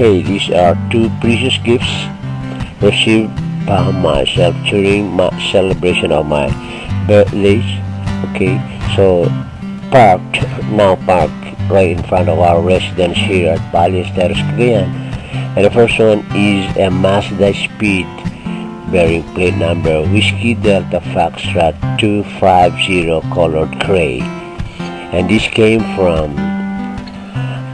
Hey, these are two precious gifts received by myself during my celebration of my birthday. Okay, so parked, now parked right in front of our residence here at Palace Terrace, Cagayan. And the first one is a Mazda Speed bearing plate number Whiskey Delta Foxtrot 250 colored gray. And this came from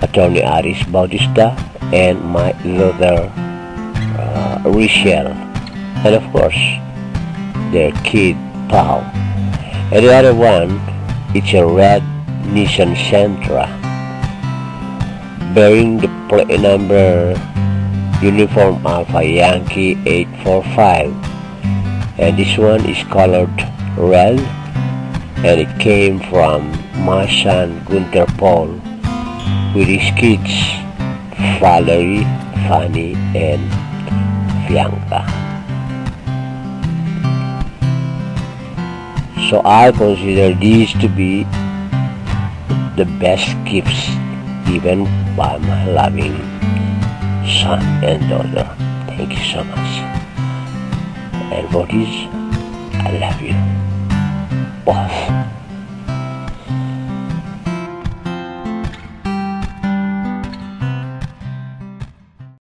Attorney Aris Bautista and my mother uh. And of course, their kid Paul And the other one, it's a red Nissan Sentra bearing the plate number Uniform Alpha Yankee 845 and this one is colored red and it came from my son Gunther Paul with his kids Valerie, Fanny and Bianca. So I consider these to be the best gifts given by my loving son and daughter. Thank you so much. And for this, I love you.